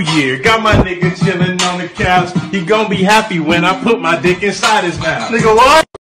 year. Got my nigga chillin' on the couch. He gon' be happy when I put my dick inside his mouth. Nigga, what?